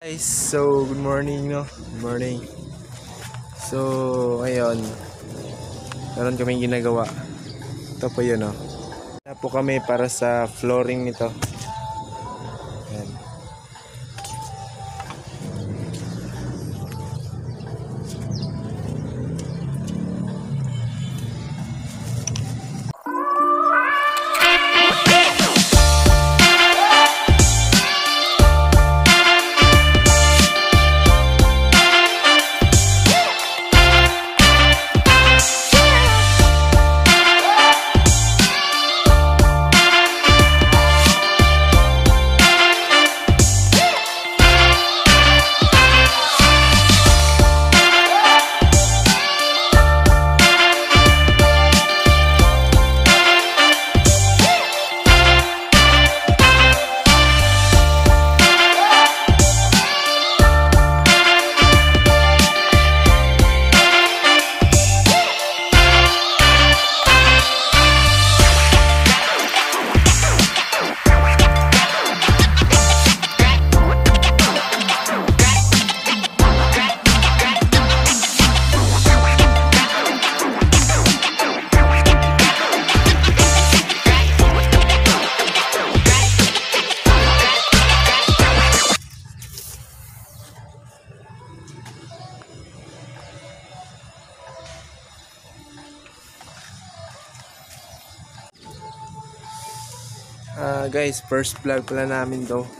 Guys, so good morning no. Good morning. So, ngayon meron kaming ginagawa. Ito po yun no. Kaya po kami para sa flooring nito. Guys, first vlog pala namin to.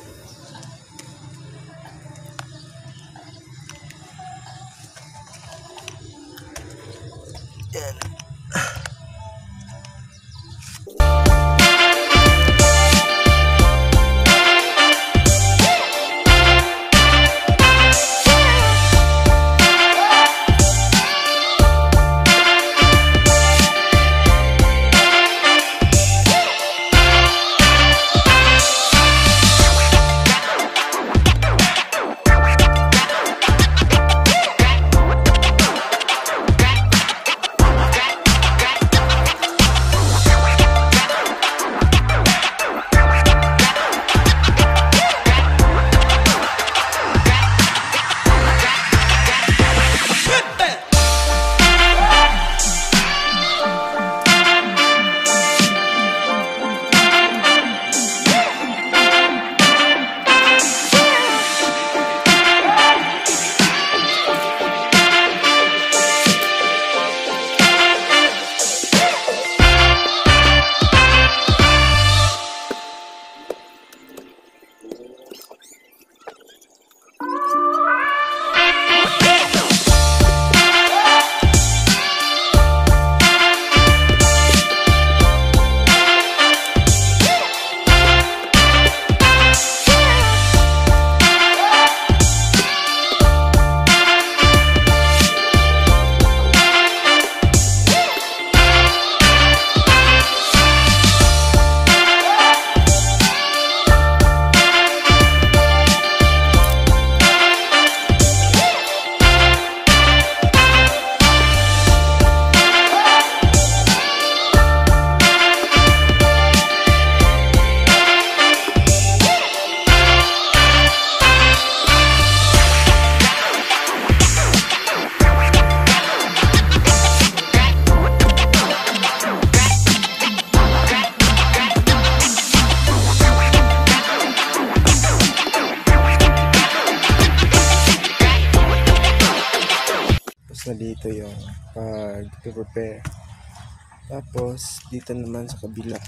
Naman sa kabila.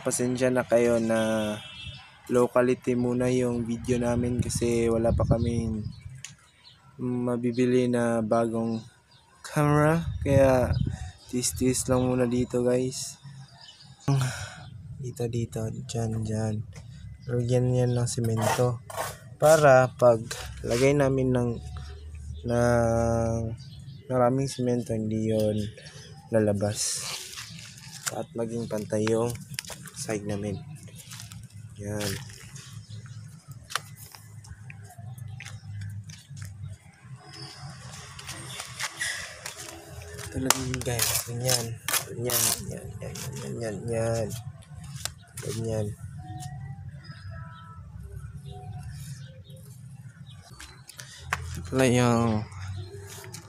Pasensya na kayo na locality muna yung video namin kasi wala pa kaming mabibili na bagong camera. Kaya tis-tis lang muna dito guys. Dito, dito, dyan, dyan. Lagyan yan ng simento. Para pag lagay namin ng ng maraming simento, hindi yon lalabas at maging pantay yung side namin. Yan. Yun guys. Ganyan. Ganyan. Yan. Yan. Yan. Yan. Yan. Ganyan. Wala yung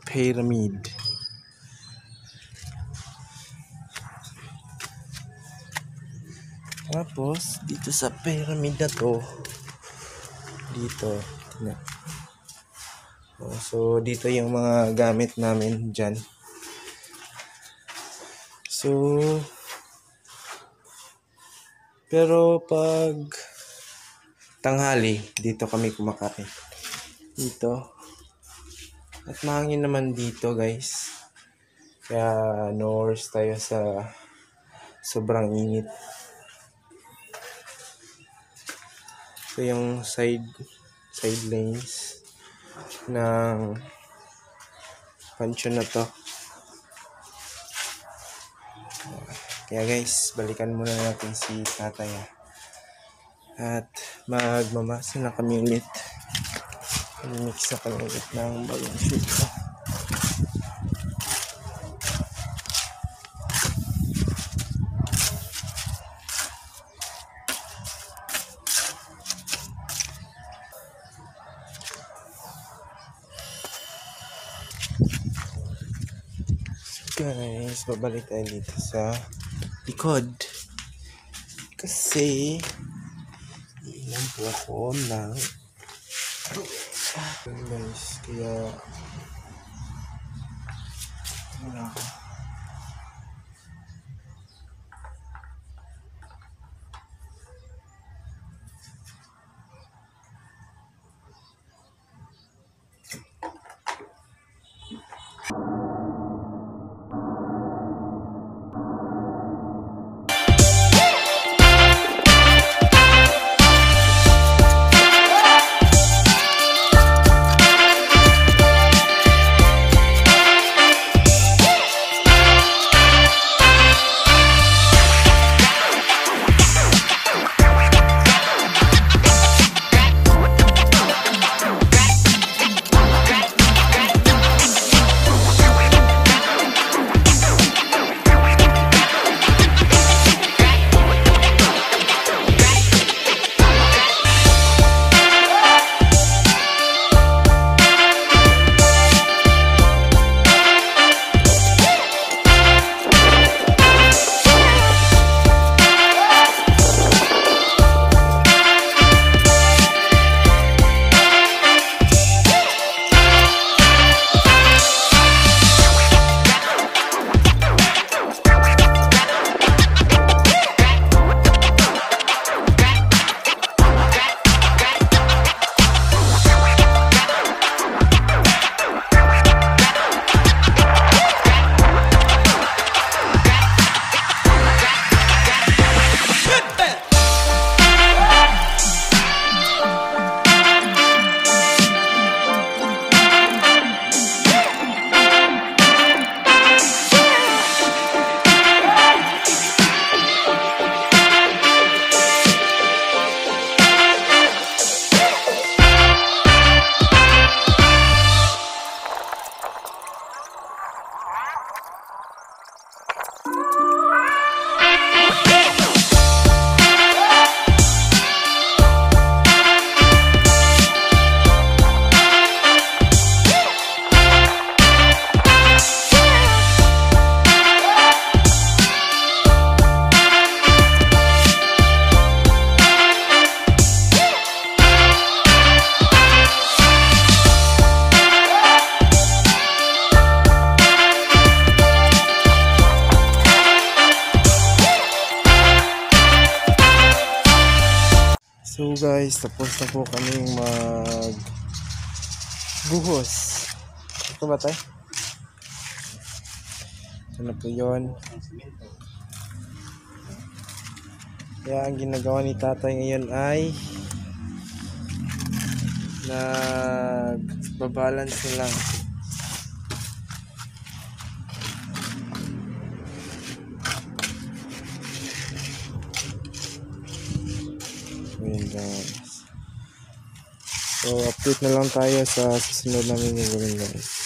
pyramid. Tapos, dito sa pyramid na to, dito. Oh, so, dito yung mga gamit namin dyan. So, pero pag tanghali, dito kami kumakain. Dito. At mahangin naman dito, guys. Kaya, no worries tayo sa sobrang init. So yung side side lanes ng pansyon na to. Kaya guys, balikan muna natin si tatay. ah. At magmamasa na kami ulit. Mix na kami ulit ng bagong shoot ko. guys, babalik tayo dito sa likod. Kasi, ilan po ako ng guys, kaya wala ako. Na po kaming mag buhos. Ito ba tayo? Ano po yun? Kaya ang ginagawa ni tatay ngayon ay nagbabalance na lang. Guys. So update na lang tayo sa susunod namin yung gawin guys.